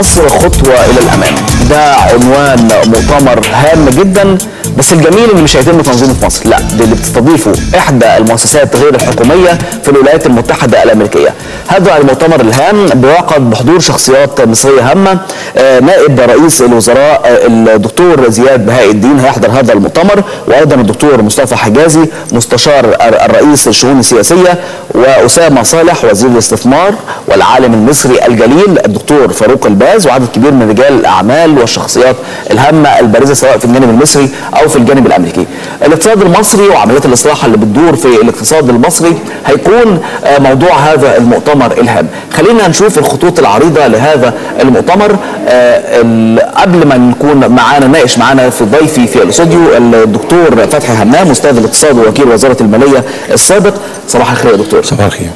مصر خطوة إلى الأمام. ده عنوان مؤتمر هام جدا. بس الجميل إن مش هيتم تنظيمه في مصر. لا ده اللي بتستضيفه إحدى المؤسسات غير الحكومية في الولايات المتحدة الأمريكية. هذا المؤتمر الهام بيعقد بحضور شخصيات مصرية هامة. آه، نائب رئيس الوزراء آه، الدكتور زياد بهاء الدين هيحضر هذا المؤتمر. وأيضا الدكتور مصطفى حجازي مستشار الر- الرئيس للشؤون السياسية. وأسامة صالح وزير الاستثمار والعالم المصري الجليل الدكتور فاروق الباز وعدد كبير من رجال الأعمال والشخصيات الهامة البارزة سواء في الجانب المصري أو في الجانب الأمريكي. الاقتصاد المصري وعمليات الإصلاح اللي بتدور في الاقتصاد المصري هيكون آه، موضوع هذا المؤتمر إلهام. خلينا نشوف الخطوط العريضة لهذا المؤتمر آه، قبل ما نكون معانا ناقش معانا في ضيفي في الاستوديو الدكتور فتحي همام أستاذ الاقتصاد ووكيل وزارة المالية السابق صباح الخير يا دكتور. صباح الخير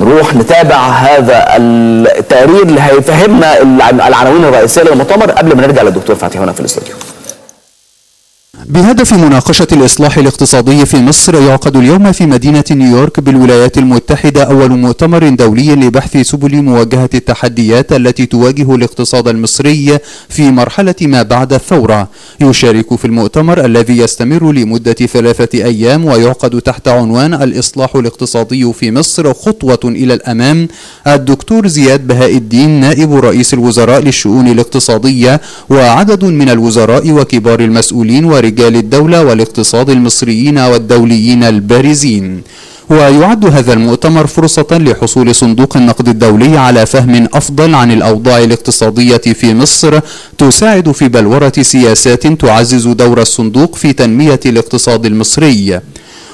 نروح نتابع هذا التقرير اللي هيفهمنا العن- العناوين الرئيسية للمؤتمر قبل ما نرجع للدكتور فتحي هنا في الاستوديو. بهدف مناقشة الإصلاح الاقتصادي في مصر يعقد اليوم في مدينة نيويورك بالولايات المتحدة أول مؤتمر دولي لبحث سبل مواجهة التحديات التي تواجه الاقتصاد المصري في مرحلة ما بعد الثورة. يشارك في المؤتمر الذي يستمر لمدة ثلاثة أيام ويعقد تحت عنوان الإصلاح الاقتصادي في مصر خطوة إلى الأمام. الدكتور زياد بهاء الدين نائب رئيس الوزراء للشؤون الاقتصادية وعدد من الوزراء وكبار المسؤولين ورجال الدولة والاقتصاد المصريين والدوليين البارزين. ويعد هذا المؤتمر فرصة لحصول صندوق النقد الدولي على فهم أفضل عن الأوضاع الاقتصادية في مصر تساعد في بلورة سياسات تعزز دور الصندوق في تنمية الاقتصاد المصري.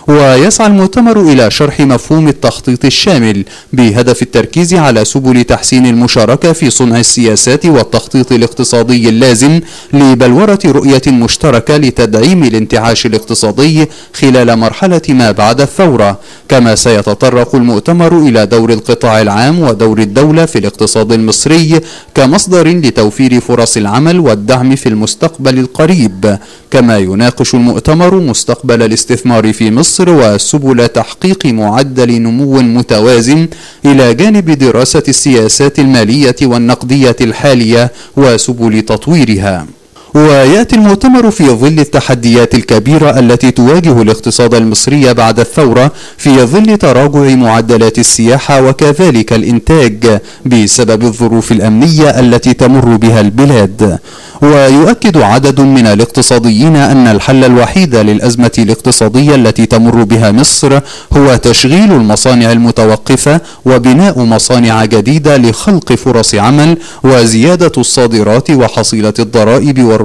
ويسعى المؤتمر إلى شرح مفهوم التخطيط الشامل بهدف التركيز على سبل تحسين المشاركة في صنع السياسات والتخطيط الاقتصادي اللازم لبلورة رؤية مشتركة لتدعيم الانتعاش الاقتصادي خلال مرحلة ما بعد الثورة. كما سيتطرق المؤتمر إلى دور القطاع العام ودور الدولة في الاقتصاد المصري كمصدر لتوفير فرص العمل والدعم في المستقبل القريب. كما يناقش المؤتمر مستقبل الاستثمار في مصر وسبل تحقيق معدل نمو متوازن إلى جانب دراسة السياسات المالية والنقدية الحالية وسبل تطويرها. ويأتي المؤتمر في ظل التحديات الكبيرة التي تواجه الاقتصاد المصري بعد الثورة في ظل تراجع معدلات السياحة وكذلك الإنتاج بسبب الظروف الأمنية التي تمر بها البلاد. ويؤكد عدد من الاقتصاديين أن الحل الوحيد للأزمة الاقتصادية التي تمر بها مصر هو تشغيل المصانع المتوقفة وبناء مصانع جديدة لخلق فرص عمل وزيادة الصادرات وحصيلة الضرائب والرسوم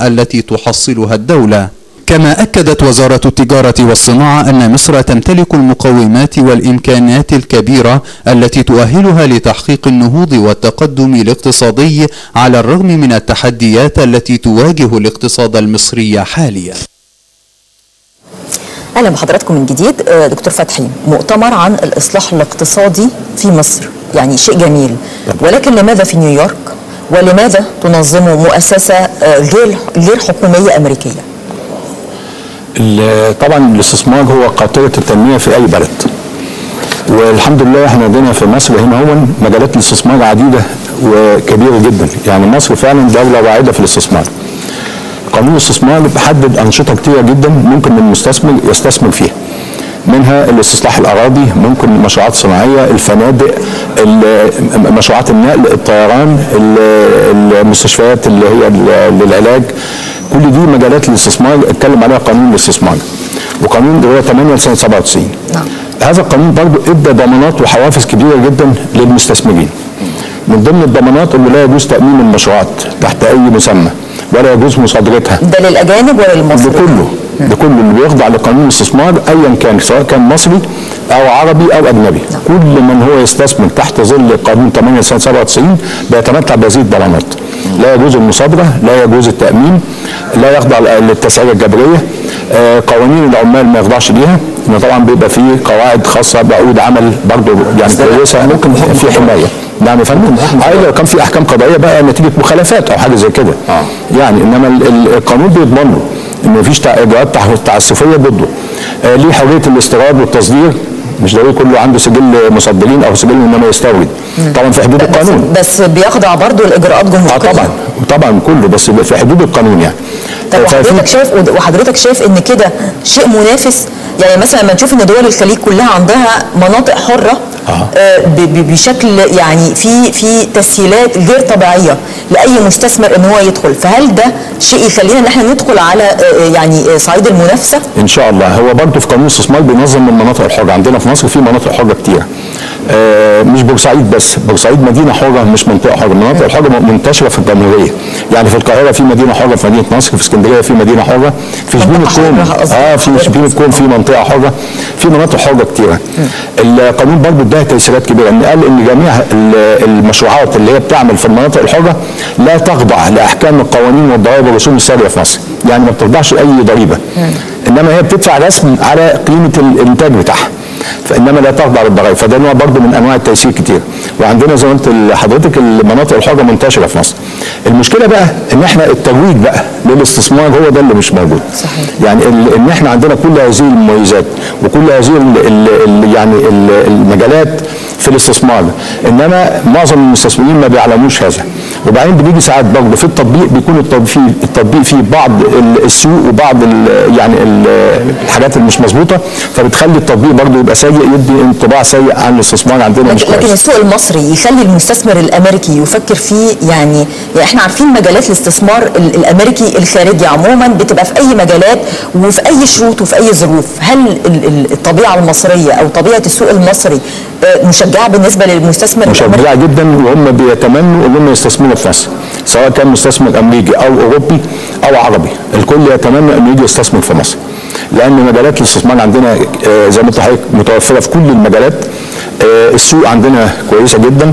التي تحصلها الدولة. كما أكدت وزارة التجارة والصناعة أن مصر تمتلك المقومات والإمكانات الكبيرة التي تؤهلها لتحقيق النهوض والتقدم الاقتصادي على الرغم من التحديات التي تواجه الاقتصاد المصري حاليا. أهلا بحضراتكم من جديد آه، دكتور فتحي مؤتمر عن الإصلاح الاقتصادي في مصر. يعني شيء جميل. ولكن لماذا في نيويورك؟ ولماذا تنظمه مؤسسة آه، غير غير حكومية أمريكية؟ ال- طبعا الاستثمار هو قاطرة التنمية في أي بلد. والحمد لله إحنا عندنا في مصر هنا هو مجالات الاستثمار عديدة وكبيرة جدا. يعني مصر فعلا دولة واعدة في الاستثمار. قانون الاستثمار بيحدد أنشطة كتيرة جدا ممكن المستثمر يستثمر فيها. منها الاستصلاح الأراضي ممكن مشروعات صناعية الفنادق ال- مشروعات النقل الطيران ال- المستشفيات اللي هي للعلاج. كل دي مجالات الاستثمار اتكلم عليها قانون الاستثمار. وقانون هو 8 سنه 97 نعم. هذا القانون برضو إدى ضمانات وحوافز كبيرة جدا للمستثمرين. من ضمن الضمانات إنه لا يجوز تأمين المشروعات تحت أي مسمى ولا يجوز مصادرتها. ده للأجانب ولا للمصريين؟ لكله. لكل اللي بيخضع لقانون الاستثمار ايا كان سواء كان مصري أو عربي أو أجنبي. كل من هو يستثمر تحت ظل قانون 8 سنة 97 بيتمتع بهذه الضمانات لا يجوز المصادرة لا يجوز التأمين لا يخضع للتسعيره الجبرية. آه، قوانين العمال ما يخضعش ليها. انه طبعا بيبقى فيه قواعد خاصة بعقود عمل برضه يعني كويسة ممكن في حماية. نعم يا فندم. أيوه لو كان في أحكام قضائية بقى نتيجة مخالفات أو حاجة زي كده. يعني إنما ال- ال- القانون بيضمن له مفيش تع- إجراءات تع- تعسفية ضده. آه ليه حرية الاستيراد والتصدير؟ مش ضروري كله عنده سجل مصدرين أو سجل إنما يستورد. طبعا في حدود القانون. بس بيخضع برضه لإجراءات آه جمركيه طبعا طبعا كله بس في حدود القانون يعني. طب وحضرتك شايف وحضرتك شايف إن كده شيء منافس؟ يعني مثلا لما نشوف إن دول الخليج كلها عندها مناطق حرة آه. آه، بشكل يعني في في تسهيلات غير طبيعية لأي مستثمر إن هو يدخل. فهل ده شيء يخلينا إن إحنا ندخل على آه، يعني آه، صعيد المنافسة؟ إن شاء الله. هو برضه في قانون الاستثمار بينظم المناطق الحرة. عندنا في مصر في مناطق حرة كتير. آه مش بورسعيد بس. بورسعيد مدينة حرة مش منطقة حرة. المناطق الحرة منتشرة في الجمهورية. يعني في القاهرة في مدينة حرة في مدينة نصر في اسكندرية في مدينة حرة. في شبين الكوم قصدك. آه في شبين الكوم في منطقة حرة. في مناطق حرة كتيرة. القانون برضه اداها تيسيرات كبيرة. إن قال إن جميع ال- المشروعات اللي هي بتعمل في المناطق الحرة لا تخضع لأحكام القوانين والضرائب والرسوم السارية في مصر. يعني ما بتخضعش لأي ضريبة. إنما هي بتدفع رسم على قيمة الإنتاج بتاعها. فإنما لا تخضع للضرائب فده نوع برضه من أنواع التيسير كتير. وعندنا زي ما قلت لحضرتك المناطق الحره منتشرة في مصر. المشكلة بقى إن إحنا الترويج بقى للاستثمار هو ده اللي مش موجود. صحيح. يعني ال- إن إحنا عندنا كل هذه المميزات وكل هذه ال ال ال يعني ال المجالات في الاستثمار. إنما معظم المستثمرين ما بيعلموش هذا. وبعدين بنيجي ساعات برضه في التطبيق بيكون التطبيق التطبيق فيه بعض ال- السوء وبعض ال- يعني ال- الحاجات اللي مش مظبوطة فبتخلي التطبيق برضه يبقى سيء يدي انطباع سيء عن الاستثمار عندنا. مش لكن كويس. السوق المصري يخلي المستثمر الأمريكي يفكر فيه يعني, يعني إحنا عارفين مجالات الاستثمار ال- الأمريكي الخارجي عموما بتبقى في أي مجالات وفي أي شروط وفي أي ظروف. هل ال- ال- الطبيعة المصرية أو طبيعة السوق المصري مشجعة بالنسبة للمستثمر مشجعة جدا وهم بيتمنوا إن هم يستثمروا في مصر سواء كان مستثمر أمريكي أو أوروبي أو عربي. الكل يتمنى إنه يجي يستثمر في مصر. لأن مجالات الاستثمار عندنا آه، زي ما انت حضرتك متوفرة في كل المجالات. آه، السوق عندنا كويسة جدا.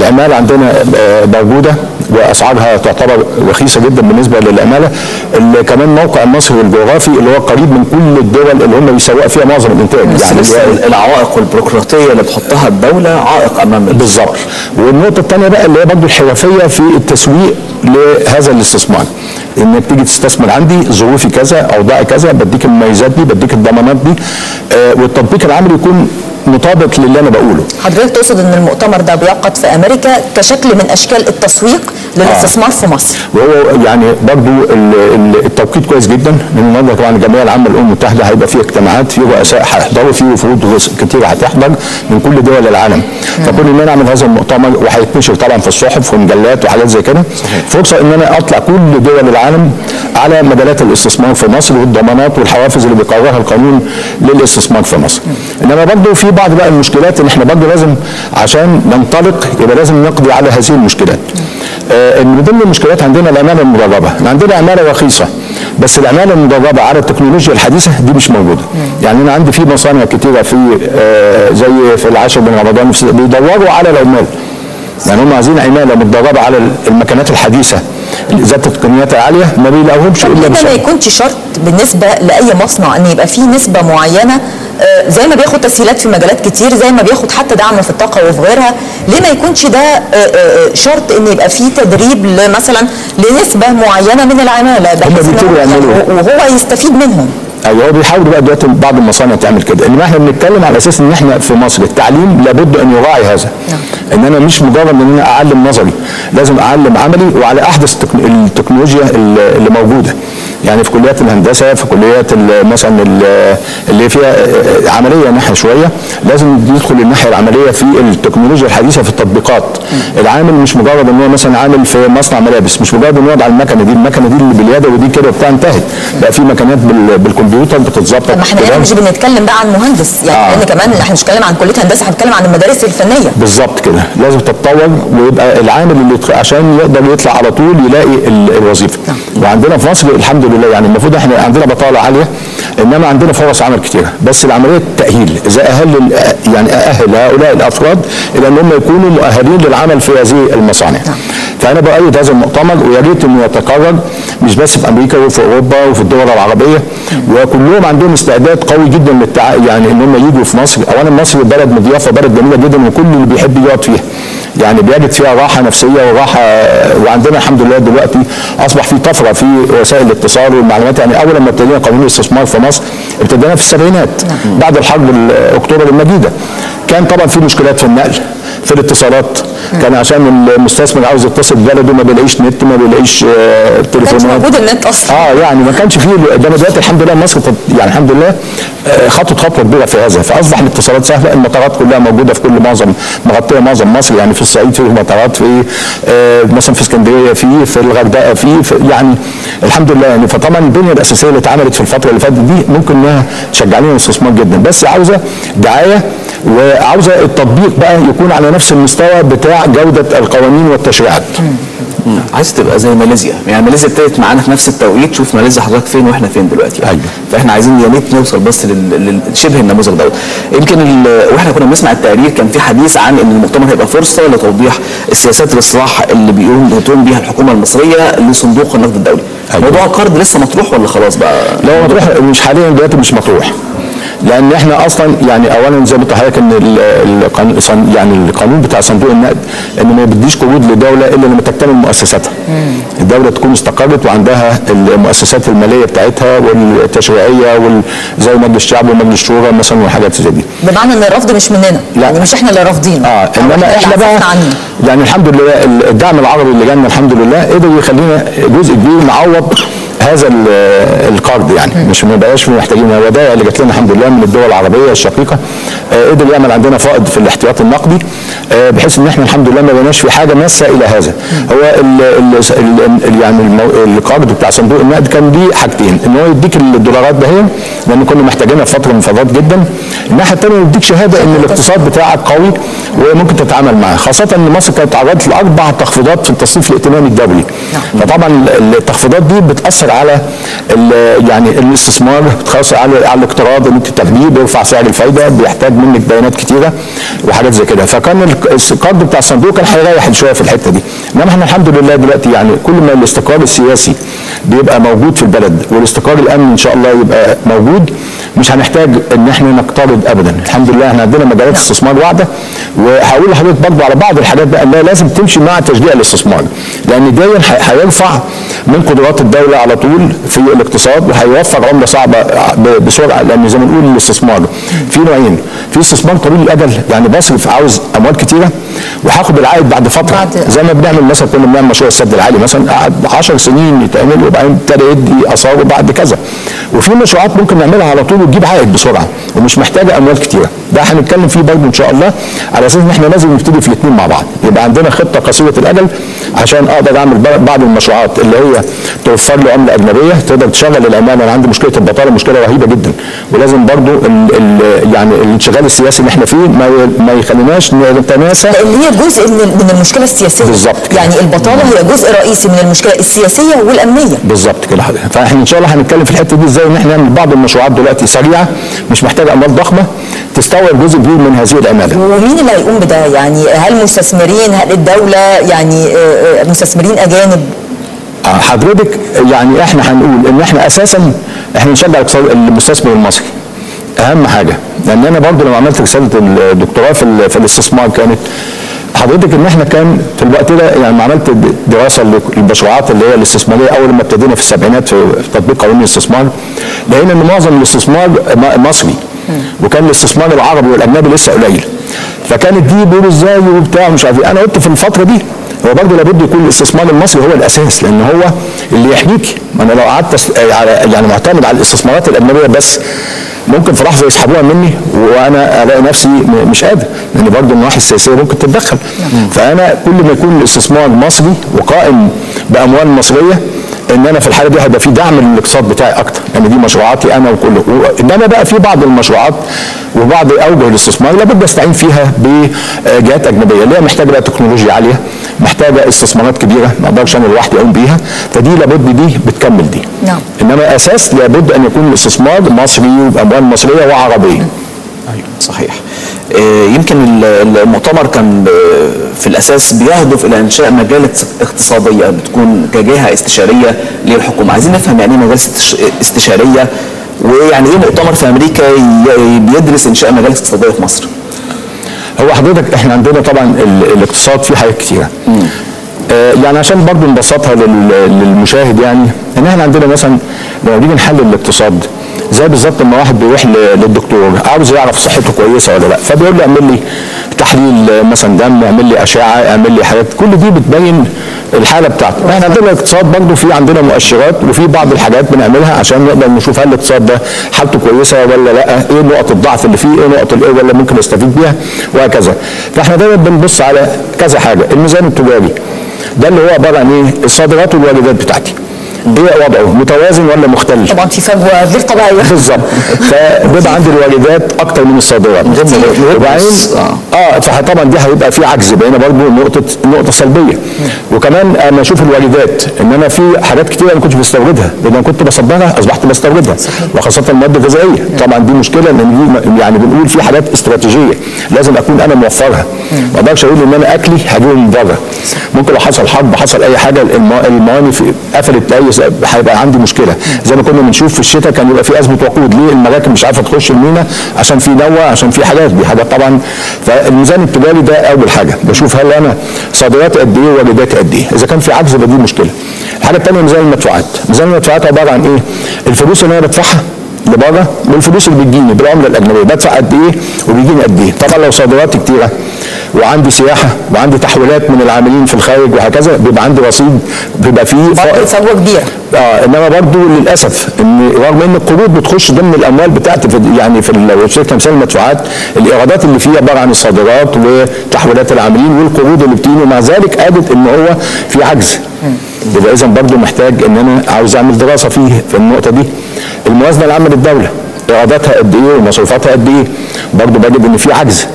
العمالة عندنا آه، موجودة وأسعارها تعتبر رخيصة جدا بالنسبة للعمالة. اللي كمان موقع مصر الجغرافي اللي هو قريب من كل الدول اللي هم بيسوقوا فيها معظم الإنتاج. بس يعني هو العوائق والبيروقراطية اللي بتحطها الدولة عائق أمام بالظبط. والنقطة الثانية بقى اللي هي برضه الحرفية في التسويق لهذا الاستثمار. إنك تيجي تستثمر عندي ظروفي كذا أوضاعي كذا بديك المميزات دي بديك الضمانات دي آه والتطبيق العملي يكون مطابق للي أنا بقوله. حضرتك تقصد إن المؤتمر ده بيعقد في أمريكا كشكل من أشكال التسويق للاستثمار في مصر. وهو يعني برضو ال- ال- التوقيت كويس جدا. لأن النهارده طبعا الجمعيه العامه للامم المتحدة هيبقى فيها اجتماعات في رؤساء هيحضروا في وفود كتير هتحضر من كل دول العالم. فكون إن أنا أعمل هذا المؤتمر وهيتنشر طبعا في الصحف ومجلات وحاجات زي كده فرصة إن أنا أطلع كل دول العالم على مجالات الاستثمار في مصر والضمانات والحوافز اللي بيقررها القانون للاستثمار في مصر. إنما برضو في بعض بقى المشكلات ان إحنا برضو لازم عشان ننطلق يبقى لازم نقضي على هذه المشكلات. آه، من ضمن المشكلات عندنا العماله المدربة. عندنا عماله رخيصة بس العماله المدربة على التكنولوجيا الحديثة دي مش موجودة. يعني أنا عندي في مصانع كتيرة في آه، زي في العاشر من رمضان بيدوروا على العمال. يعني هم عايزين عمالة متدربة على المكانات الحديثة. ذات التقنيات العاليه ما بيلاقوهمش إلا ليه ده ما يكونش شرط بالنسبة لأي مصنع إن يبقى فيه نسبة معينة آه، زي ما بياخد تسهيلات في مجالات كتير زي ما بياخد حتى دعم في الطاقة وفي غيرها ليه ما يكونش ده آه، آه، شرط إن يبقى فيه تدريب مثلا لنسبة معينة من العمالة هو- يعني. وهو يستفيد منهم؟ أيوه هو بيحاولوا بقى دلوقتي بعض المصانع تعمل كده. إنما إحنا بنتكلم على أساس إن إحنا في مصر التعليم لابد أن يراعي هذا. إن أنا مش مجرد إن أنا أعلم نظري لازم أعلم عملي وعلى أحدث التكن- التكنولوجيا اللي موجودة. يعني في كليات الهندسة في كليات مثلا ال- اللي فيها عملية ناحية شوية لازم يدخل الناحية العملية في التكنولوجيا الحديثة في التطبيقات. العامل مش مجرد إن هو مثلا عامل في مصنع ملابس مش مجرد انه يقعد على المكنة دي المكنة دي اللي باليد ودي كده وبتاع انتهت. بقى في مكنات بال- بالكمبيوتر بتتظبط طب ما إحنا هنا. مش بنتكلم بقى عن مهندس يعني آه. كمان إحنا مش بنتكلم عن كلية هندسة إحنا بنتكلم عن المدارس الفنية. بالظبط كده. لازم تتطور ويبقى العامل اللي عشان يقدر يطلع على طول يلاقي ال- الوظيفة. وعندنا في مصر الحمد لله. يعني المفروض إحنا عندنا بطالة عالية إنما عندنا فرص عمل كتيرة. بس العملية تأهيل. إذا أهل يعني أهل هؤلاء الأفراد إلى إن هم يكونوا مؤهلين للعمل في هذه المصانع. فأنا بأيد هذا المؤتمر ويا ريت إنه يتكرر مش بس في أمريكا وفي أوروبا وفي الدول العربية. وكلهم عندهم استعداد قوي جدا للتع... يعني إن هم يجوا في مصر. اولا مصر بلد مضيافه بلد جميلة جدا وكل اللي بيحب يقعد فيها. يعني بيجد فيها راحة نفسية وراحة وعندنا الحمد لله دلوقتي أصبح في طفرة في وسائل الاتصال والمعلومات. يعني أول ما ابتدينا قانون الاستثمار في مصر ابتدينا في السبعينات بعد الحرب ال- اكتوبر المجيدة. كان طبعا في مشكلات في النقل. في الاتصالات. كان عشان المستثمر عاوز يتصل ببلده ما بيلاقيش نت ما بيلاقيش آه، كانش تليفونات. موجود النت أصلا. آه يعني ما كانش فيه ده دلوقتي الحمد لله مصر يعني الحمد لله آه، خطت خطوة كبيرة في هذا فأصبح الاتصالات سهلة المطارات كلها موجودة في كل معظم مغطية معظم مصر يعني في الصعيد في مطارات في آه، مثلا في اسكندرية في في الغردقة في, في يعني الحمد لله. يعني فطبعا البنية الأساسية اللي اتعملت في الفترة اللي فاتت دي ممكن إنها تشجع لنا الاستثمار جدا. بس عاوزة دعاية وعاوزة التطبيق بقى يكون على نفس المستوى بتاع جودة القوانين والتشريعات. عايز تبقى زي ماليزيا. يعني ماليزيا ابتدت معانا في نفس التوقيت. شوف ماليزيا حضرتك فين وإحنا فين دلوقتي. أيوة. فاحنا عايزين يا ريت نوصل بس لل- لشبه النموذج دوت. يمكن ال- وإحنا كنا بنسمع التقرير كان في حديث عن إن المؤتمر هيبقى فرصة لتوضيح السياسات الإصلاح اللي بيقوم بتقوم بيها الحكومة المصرية لصندوق النقد الدولي. أيوة. موضوع القرض لسه مطروح ولا خلاص بقى؟ لو مطروح مش حاليا دلوقتي مش مطروح. لأن إحنا أصلا يعني اولا زي ما قلت لحضرتك ان ال- القانون يعني القانون بتاع صندوق النقد انه ما بيديش قروض لدولة إلا لما تكتمل مؤسساتها. الدولة تكون استقرت وعندها المؤسسات المالية بتاعتها والتشريعية وال- زي مجلس الشعب ومجلس الشورى مثلا وحاجات زي دي. بمعنى إن الرفض مش مننا. لا. يعني مش إحنا اللي رافضينه. آه إنما إحنا بقى. يعني الحمد لله الدعم العربي اللي جالنا الحمد لله قدر يخلينا جزء كبير نعوض هذا ال- القرض يعني. مش ما بقاش محتاجين. الودائع اللي جات لنا الحمد لله من الدول العربية الشقيقة. آه، قدر يعمل عندنا فائض في الاحتياط النقدي آه، بحيث إن إحنا الحمد لله ما بقيناش في حاجة ماسه إلى هذا. هو ال ال يعني القرض بتاع صندوق النقد كان ليه حاجتين. إن هو يديك الدولارات ده هي لأن كنا محتاجينها في فترة من فترات جدا. الناحية الثانية يديك شهادة إن الاقتصاد بتاعك قوي وممكن تتعامل معاه. خاصة إن مصر كانت تعرضت لأربع تخفيضات في التصنيف الائتماني الدولي. فطبعا التخفيضات دي بتأثر على ال- يعني الاستثمار بتاثر على على الاقتراض اللي انت تاخديه بيرفع سعر الفايدة بيحتاج منك بيانات كتيرة وحاجات زي كده. فكان ال- القرض بتاع الصندوق كان هيريح شوية في الحتة دي. إنما إحنا الحمد لله دلوقتي يعني كل ما الاستقرار السياسي بيبقى موجود في البلد والاستقرار الامني إن شاء الله يبقى موجود مش هنحتاج إن إحنا نقترض ابدا. الحمد لله إحنا عندنا مجالات استثمار واعدة. وهقول لحضرتك برضه على بعض الحاجات بقى اللي لازم تمشي مع تشجيع الاستثمار. لأن ده هيرفع من قدرات الدولة على طول في الاقتصاد وهيوفر عملة صعبة بسرعة لأن زي ما نقول الاستثمار. في نوعين. في استثمار طويل الأجل يعني بصرف عاوز أموال كتيرة وهاخد العائد بعد فترة. بعد- زي ما بنعمل مثلا كنا بنعمل مشروع السد العالي مثلا قعد 10 سنين يتعمل وبعدين ابتدى يدي آثاره بعد كذا. وفي مشروعات ممكن نعملها على طول وتجيب عائد بسرعة ومش محتاجة أموال كتيرة. ده هنتكلم فيه برضه إن شاء الله على أساس إن إحنا لازم نبتدي في الاثنين مع بعض. يبقى عندنا خطة قصيره الأجل عشان أقدر أعمل بعض المشروعات اللي هي توفر لي عملة أجنبية تقدر تشغل العمالة. أنا عندي مشكلة البطالة مشكلة رهيبة جدا. ولازم برضه ال ال يعني الانشغال السياسي اللي إحنا فيه ما ما يخليناش نتناسى. اللي هي جزء من من المشكلة السياسية. بالظبط كده. يعني البطالة هي جزء رئيسي من المشكلة السياسية والأمنية. بالظبط كده. حضرتك فإحنا إن شاء الله هنتكلم في الحتة دي إزاي؟ ان إحنا نعمل بعض المشروعات دلوقتي سريعة مش محتاجة أموال ضخمة تستوعب جزء كبير من هذه العمالة. ومين اللي هيقوم بده؟ يعني هل مستثمرين؟ هل الدولة؟ يعني آه، آه، مستثمرين أجانب؟ آه، حضرتك يعني إحنا هنقول إن إحنا أساسا إحنا نشجع الاقتصاد- المستثمر المصري. أهم حاجة. لأن أنا برضو لما عملت رسالة الدكتوراه في, ال- في الاستثمار كانت حضرتك ان إحنا كان في الوقت ده يعني عملت دراسة للمشروعات اللي هي الاستثمارية أول ما ابتدينا في السبعينات في تطبيق قانون الاستثمار لقينا إن معظم الاستثمار مصري وكان الاستثمار العربي والأجنبي لسه قليل. فكانت دي بيقولوا إزاي وبتاع مش عارف إيه. أنا قلت في الفترة دي هو برضه لابد يكون الاستثمار المصري هو الأساس لأن هو اللي يحميك. ما أنا لو قعدت على يعني معتمد على الاستثمارات الأجنبية بس ممكن في لحظة يسحبوها مني وأنا ألاقي نفسي مش قادر لأن برضه النواحي السياسيه ممكن تتدخل. فأنا كل ما يكون الاستثمار مصري وقائم بأموال مصرية إن أنا في الحالة دي هيبقى في دعم للاقتصاد بتاعي أكتر لأن يعني دي مشروعاتي أنا وكله إنما بقى في بعض المشروعات وبعض أوجه الاستثمار لابد أستعين فيها بجهات أجنبية اللي هي محتاجة بقى تكنولوجيا عالية محتاجة استثمارات كبيرة ما أقدرش أنا لوحدي أقوم بيها فدي لابد دي بتكمل دي. نعم. إنما أساس لابد أن يكون الاستثمار مصري وباموال مصرية وعربية. أيوه صحيح. آه، يمكن ال- المؤتمر كان في الأساس بيهدف إلى إنشاء مجالس اقتصادية بتكون كجهة استشارية للحكومة. عايزين نفهم يعني إيه مجالس استش- استشارية ويعني إيه مؤتمر في أمريكا بيدرس إنشاء مجالس اقتصادية في مصر؟ هو حضرتك إحنا عندنا طبعا ال- الاقتصاد فيه حاجات كتيرة. آه، يعني عشان برضه نبسطها لل- للمشاهد يعني إن إحنا عندنا مثلا لما نيجي نحلل الاقتصاد زي بالظبط لما واحد بيروح للدكتور عاوز يعرف صحته كويسة ولا لأ فبيقول له اعمل لي تحليل مثلا دم اعمل لي أشعة اعمل لي حاجات كل دي بتبين الحالة بتاعته إحنا عندنا الاقتصاد برضه في عندنا مؤشرات وفي بعض الحاجات بنعملها عشان نقدر نشوف هل الاقتصاد ده حالته كويسة ولا لأ إيه نقط الضعف اللي فيه إيه نقط القوه اللي ممكن نستفيد بيها وهكذا. فاحنا دايما بنبص على كذا حاجة الميزان التجاري ده اللي هو عبارة عن إيه؟ الصادرات والواردات بتاعتي. إيه وضعه متوازن ولا مختل طبعا في فجوة غير طبيعية. بالظبط. فبيبقى عندي الواردات أكتر من الصادرات. وبعدين آه فطبعا دي هيبقى في عجز بقينا برضه نقطة نقطة سلبية. وكمان أنا أشوف الواردات إن أنا في حاجات كتير أنا ما كنتش بستوردها. لأن أنا كنت بصدرها أصبحت بستوردها. وخاصة المواد الغذائية. طبعا دي مشكلة لأن دي يعني بنقول في حاجات استراتيجية لازم أكون أنا موفرها. ما أقدرش أقول إن أنا أكلي هجيبه من بره. ممكن لو حصل حرب حصل أي حاجة الم- المواني قفلت لأي س- هيبقى عندي مشكلة. زي ما كنا بنشوف في الشتاء كان يبقى في أزمة وقود. ليه؟ المراكب مش عارفة تخش المينا؟ عشان في نوى عشان في حاجات. دي حاجات طبعا. فالميزان التجاري ده أول حاجة. بشوف هل أنا صادراتي قد إيه ووارداتي قد إيه. إذا كان في عجز يبقى دي مشكلة. الحاجة الثانية ميزان المدفوعات. ميزان المدفوعات عبارة عن إيه؟ الفلوس اللي أنا بدفعها لبره والفلوس اللي بتجيني بالعملة الأجنبية. بدفع قد إيه وبيجيني قد إيه؟ طبعا لو صادراتي كتيرة. وعندي سياحة وعندي تحويلات من العاملين في الخارج وهكذا بيبقى عندي رصيد بيبقى فيه فجوه كبيره آه إنما برضه للأسف إن رغم إن القروض بتخش ضمن الأموال بتاعتي في يعني في ال- شركه مثال المدفوعات الإيرادات اللي فيها عبارة عن الصادرات وتحويلات العاملين والقروض اللي بتيجي ومع ذلك قالت إن هو في عجز. يبقى اذا برضه محتاج إن أنا عاوز أعمل دراسة فيه في النقطة دي. الموازنة العامة للدولة إيراداتها قد إيه ومصروفاتها قد إيه؟ برضه بجد إن في عجز.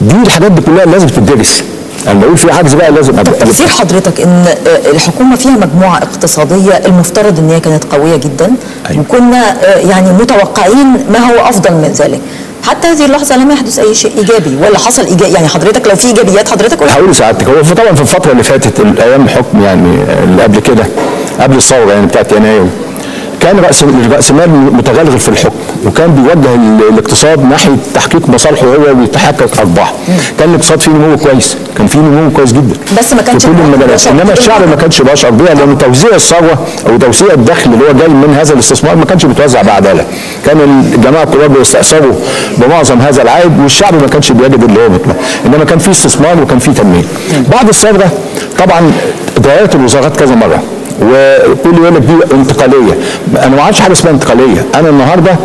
دي الحاجات دي كلها لازم تدرس أنا بقول في عجز بقى لازم طب أبقى تفسير حضرتك إن آه، الحكومة فيها مجموعة اقتصادية المفترض إن هي كانت قوية جدا أيوة. وكنا آه، يعني متوقعين ما هو أفضل من ذلك. حتى هذه اللحظة لم يحدث أي شيء إيجابي ولا حصل ايجابي يعني حضرتك لو في إيجابيات حضرتك قولها هقول لسعادتك. هو طبعا في الفترة اللي فاتت الأيام الحكم يعني اللي قبل كده قبل الثورة يعني بتاعت يناير كان راس رأس مال متغلغل في الحكم وكان بيوجه ال- الاقتصاد ناحية تحقيق مصالحه هو وتحقق ارباح كان الاقتصاد فيه نمو كويس كان فيه نمو كويس جدا. بس ما كانش في كل المجالات. بيه. الشعب ما كانش بيشعر بيها لأن توزيع الثروة أو توزيع الدخل اللي هو جاي من هذا الاستثمار ما كانش بيتوزع بعداله كان الجماعة الكبار بيستأثروا بمعظم هذا العائد والشعب ما كانش بيجد اللي هو بيطلب إنما كان في استثمار وكان في تنمية. بعد الثورة طبعا اتغيرت الوزارات كذا وكل يقول لك دي انتقالية. أنا ما عادش حاجة اسمها انتقالية. أنا النهارده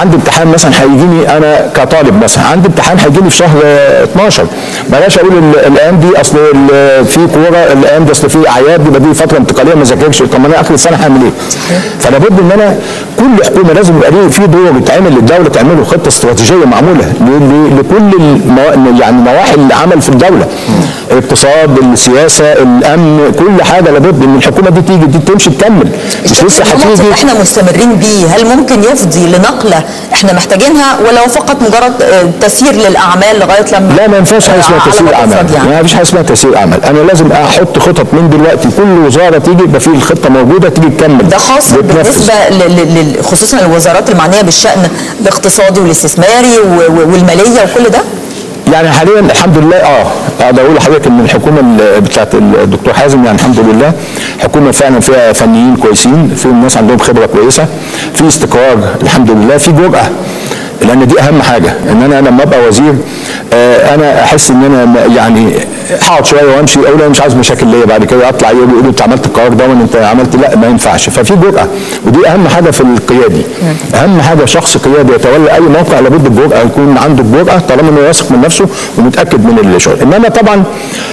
عندي امتحان مثلا هيجيني أنا كطالب مثلا. عندي امتحان هيجيني في شهر آه، 12 بلاش أقول ال- الأيام دي أصل في كورة الأيام دي أصل في أعياد يبقى دي فترة انتقالية ما ذاكرش. طب ما أنا آخر السنة هعمل إيه؟ فلا بد إن أنا كل حكومة لازم يبقى ليه في دور يتعمل للدوله تعمله خطة استراتيجية معمولة لكل الموا... يعني نواحي العمل في الدولة. الاقتصاد السياسة الأمن كل حاجة. لابد إن الحكومة دي تيجي دي تمشي تكمل. مش لسه هتيجي إحنا مستمرين بيه هل ممكن يفضي لنقلة إحنا محتاجينها ولا هو فقط مجرد آه، تسيير للأعمال لغاية لما لا ما ينفعش حاجة اسمها تسيير ما أعمال. يعني. ما فيش حاجة اسمها تسيير أعمال. أنا لازم أحط خطط من دلوقتي. كل وزارة تيجي يبقى في الخطة موجودة تيجي تكمل. ده خاص. بالنسبة خصوصا الوزارات المعنية بالشأن الاقتصادي والاستثماري والمالية وكل ده؟ يعني حاليا الحمد لله آه أقدر أقول لحضرتك إن الحكومة ال- بتاعت الدكتور حازم يعني الحمد لله حكومة فعلا فيها فنيين كويسين في ناس عندهم خبرة كويسة في استقرار الحمد لله في جرأة لأن دي أهم حاجة إن أنا لما أبقى وزير آه أنا أحس إن أنا يعني هقعد شوية وأمشي أقول أنا مش عايز مشاكل ليا بعد كده أطلع يقولوا يقولوا أنت عملت القرار ده وأنت عملت لا ما ينفعش. ففي جرأة ودي أهم حاجة في القيادي. أهم حاجة شخص قيادي يتولى أي موقع لابد الجرأة يكون عنده الجرأة طالما إنه واثق من نفسه ومتأكد من الشغل إنما طبعا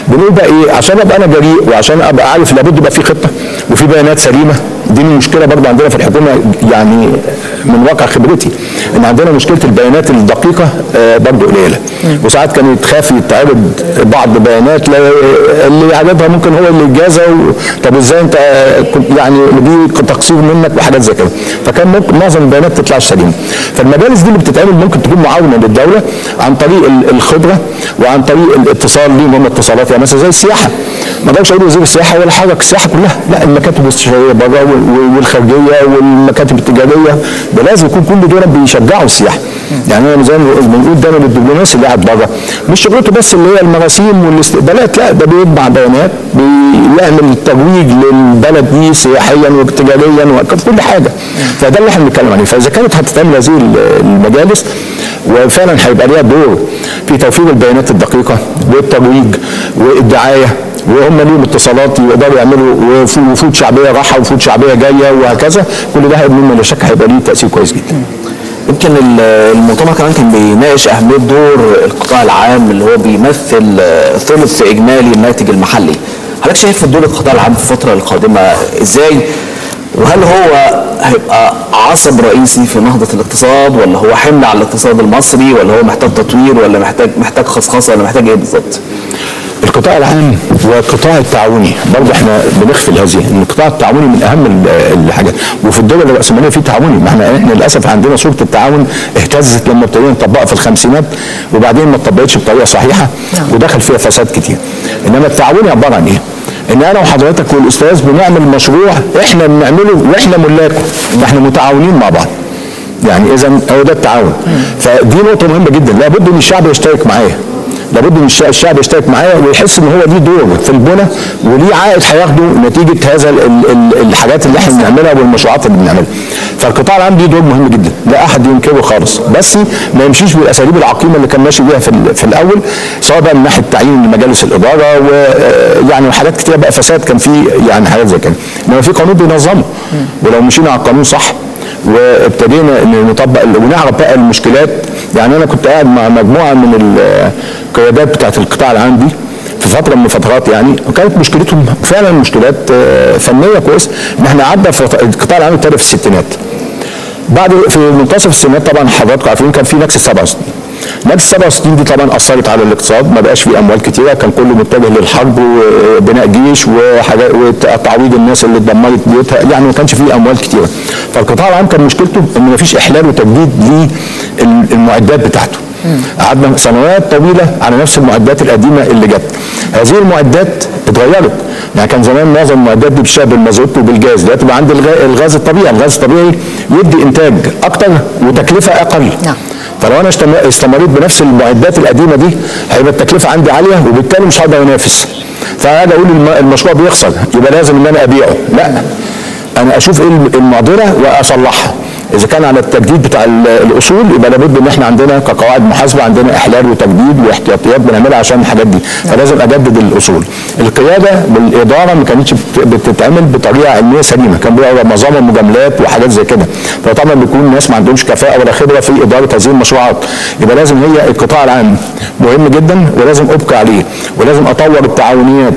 بنقول بقى إيه؟ عشان أبقى أنا جريء وعشان أبقى عارف لابد يبقى في خطة وفي بيانات سليمة. دي المشكلة برضه عندنا في الحكومة يعني من واقع خبرتي إن عندنا مشكلة البيانات الدقيقة آه، برضه قليلة. وساعات كانت تخاف يتعرض بعض بيانات اللي عددها ممكن هو اللي و- طب إزاي أنت آه، كنت يعني دي تقصير منك وحاجات زي كده. فكان ممكن معظم البيانات تطلع سليمة. فالمجالس دي اللي بتتعمل ممكن تكون معاونة للدولة عن طريق ال- الخبرة وعن طريق الاتصال ليهم هم اتصالات يعني مثلا زي السياحة. ما أقدرش أقول وزير السياحه ولا حاجة السياحة كلها لا المكاتب الاستشاريه بره والخارجية والمكاتب التجارية ده لازم يكون كل دول بيشجعوا السياحة. يعني أنا زي ما بنقول- دايما الدبلوماسي اللي قاعد بره. مش شغلته بس اللي هي المراسيم والاستقبالات لا ده بيطبع بيانات بيعمل ترويج للبلد دي سياحيا وتجاريا وكل حاجة. فده اللي إحنا بنتكلم عليه. فإذا كانت هتتعمل هذه المجالس وفعلا هيبقى ليها دور في توفير البيانات الدقيقة والترويج والدعاية وهم ليهم اتصالات يقدروا يعملوا وفو- وفود شعبية راحة وفود شعبية جاية وهكذا كل ده مما لا شك هيبقى ليه تأثير كويس جدا. يمكن ال- المؤتمر كمان كان بيناقش أهمية دور القطاع العام اللي هو بيمثل آه، ثلث إجمالي الناتج المحلي حضرتك شايف دور القطاع العام في الفترة القادمة إزاي وهل هو هيبقى عصب رئيسي في نهضة الاقتصاد ولا هو حمل على الاقتصاد المصري ولا هو محتاج تطوير ولا محتاج محتاج خصخصة ولا محتاج إيه بالظبط؟ القطاع العام والقطاع التعاوني. برضه إحنا بنغفل هذه. ان القطاع التعاوني من أهم ال- الحاجات. وفي الدول الرأسمالية في تعاوني. ما إحنا إحنا للأسف عندنا صورة التعاون اهتزت لما ابتدينا نطبقها في الخمسينات وبعدين ما اتطبقتش بطريقة صحيحة ودخل فيها فساد كتير. إنما التعاوني عبارة عن إيه؟ إن أنا وحضرتك والأستاذ بنعمل مشروع إحنا بنعمله وإحنا ملاكه. فاحنا متعاونين مع بعض. يعني اذا هو ده التعاون. فدي نقطة مهمة جدا. لابد إن الشعب يشترك معايا. لابد ان الش- الشعب يشترك معايا ويحس إن هو ليه دور في البنى وليه عائد هياخده نتيجة هذا ال ال الحاجات اللي إحنا بنعملها والمشروعات اللي بنعملها. فالقطاع العام ليه دور مهم جدا، لا أحد ينكره خالص، بس ما يمشيش بالأساليب العقيمة اللي كان ماشي بيها في في الأول سواء بقى من ناحية تعيين مجالس الإدارة ويعني حاجات كتير بقى فساد كان في يعني حاجات زي كده، إنما في قانون بينظمه ولو مشينا على القانون صح وابتدينا نطبق ونعرف بقى المشكلات يعني أنا كنت قاعد مع مجموعة من القيادات بتاعت القطاع العام دي في فترة من الفترات يعني وكانت مشكلتهم فعلا مشكلات آه، فنية كويسه إن إحنا في القطاع العام ابتدى في الستينات. بعد في منتصف السنوات طبعا حضراتكم عارفين كان في نكسه 67 نكسه 67 دي طبعا أثرت على الاقتصاد ما بقاش في أموال كتيرة كان كله متجه للحرب وبناء جيش وحاجات وتعويض الناس اللي اتدمرت بيوتها يعني ما كانش فيه أموال كتيرة. فالقطاع العام كان مشكلته إن ما فيش إحلال وتجديد للمعدات بتاعته. قعدنا سنوات طويلة على نفس المعدات القديمة اللي جت. هذه المعدات اتغيرت. يعني كان زمان معظم المعدات دي بتشتغل بالمازوت وبالجاز دلوقتي بقى الغ- الغاز الطبيعي. الغاز الطبيعي يدي إنتاج أكتر وتكلفة أقل. نعم. فلو أنا استمريت بنفس المعدات القديمة دي هيبقى التكلفة عندي عالية وبالتالي مش هقدر أنافس. فاجي أقول الم- المشروع بيخسر يبقى لازم إن أنا أبيعه. لا أنا أشوف إيه المعضله وأصلحها. إذا كان على التجديد بتاع ال- الأصول يبقى لابد إن إحنا عندنا كقواعد محاسبة عندنا إحلال وتجديد واحتياطيات بنعملها عشان الحاجات دي. فلازم أجدد الأصول. القيادة والاداره ما كانتش بت- بتتعمل بطريقة علمية سليمة. كان بيبقى معظمها مجاملات وحاجات زي كده. فطبعا بيكون ناس ما عندهمش كفاءة ولا خبرة في إدارة هذه المشروعات. يبقى لازم هي القطاع العام مهم جدا ولازم أبقى عليه ولازم أطور التعاونيات.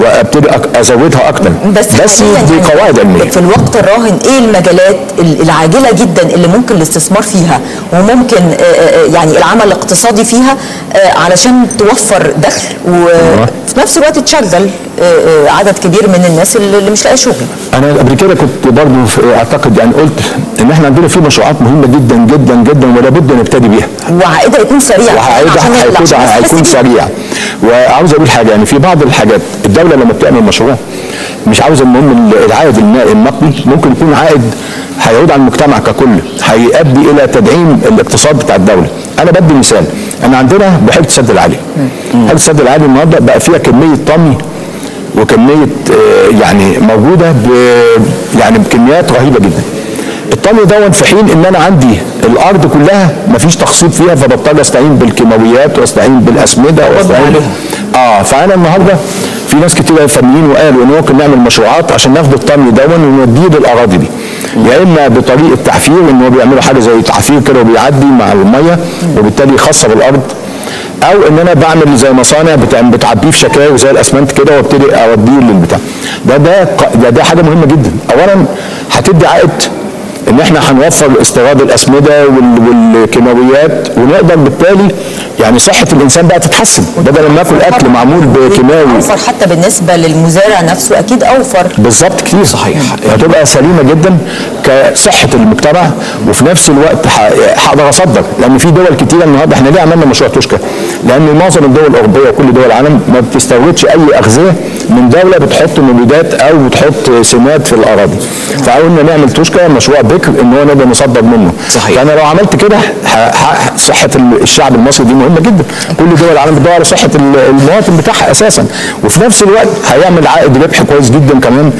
وأبتدي أزودها أكتر. بس, بس حالياً يعني بقواعد علميه في الوقت الراهن إيه المجالات ال- العاجلة جدا اللي ممكن الاستثمار فيها؟ وممكن آه، آه، يعني العمل الاقتصادي فيها آه، علشان توفر دخل وفي نفس الوقت تشغل آه، آه، عدد كبير من الناس اللي مش لاقي شغل. أنا قبل كده كنت برضه أعتقد يعني قلت إن إحنا عندنا في مشروعات مهمة جدا جدا جدا ولا بد نبتدي بيها. وعائدها يكون سريع عشان- هيكون. سريع. وعاوز أقول حاجة يعني في بعض الحاجات الدولة لما بتعمل مشروع مش عاوز المهم العائد النقدي ممكن يكون عائد هيعود على المجتمع ككل هيؤدي إلى تدعيم الاقتصاد بتاع الدولة. أنا بدي مثال أنا عندنا بحيره السد العالي. بحيره السد العالي النهارده بقى فيها كمية طمي وكمية آه، يعني موجودة ب يعني بكميات رهيبة جدا. الطمي دون في حين إن أنا عندي الأرض كلها مفيش تخصيب فيها فبضطر أستعين بالكيماويات وأستعين بالأسمدة وأستعين آه فأنا النهارده في ناس كتير فنيين وقالوا إن ممكن نعمل مشروعات عشان ناخد الطمي دون ونوديه للأراضي دي. يا إما بطريقة تحفير إن هو بيعملوا حاجة زي تحفير كده وبيعدي مع المية وبالتالي يخسر الأرض أو إن أنا بعمل زي مصانع بتع- بتعبيه في شكاوي زي الأسمنت كده وأبتدي أوديه للبتاع. ده ده, ده حاجة مهمة جدا. اولا هتدي عائد إن إحنا هنوفر استيراد الأسمدة وال- والكيماويات ونقدر بالتالي يعني صحة الإنسان بقى تتحسن بدل ما ناكل أكل معمول بكيماوي. أوفر حتى بالنسبة للمزارع نفسه أكيد أوفر. بالظبط كتير صحيح. هتبقى سليمة جدا. كصحة المجتمع وفي نفس الوقت هقدر اصدر لأن في دول كتيرة النهارده إحنا ليه عملنا مشروع توشكا؟ لأن معظم الدول الأوروبية وكل دول العالم ما بتستوردش أي أغذية من دولة بتحط مبيدات أو بتحط سمات في الأراضي فقلنا نعمل توشكا مشروع بكر إن هو نقدر نصدر منه صحيح. فأنا لو عملت كده صحة ال- الشعب المصري دي مهمة جدا كل دول العالم بتدور على صحة ال- المواطن بتاعها أساسا وفي نفس الوقت هيعمل عائد ربح كويس جدا كمان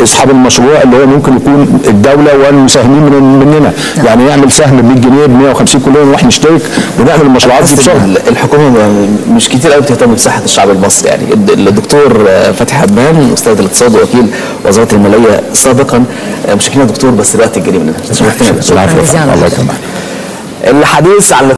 لأصحاب المشروع اللي هو ممكن يكون الدولة والمساهمين من مننا. يعني يعمل سهم ب 100 جنيه ب 150 كل يوم نروح نشترك ونعمل المشروعات دي بسرعة الحكومة مش كتير قوي بتهتم بصحة الشعب المصري. يعني الد- الدكتور آه، فتحي حبان أستاذ الاقتصاد ووكيل وزارة المالية سابقا. آه، مشكلنا دكتور بس الوقت الجري مننا. جزيلا. الله يكرمك. الحديث عن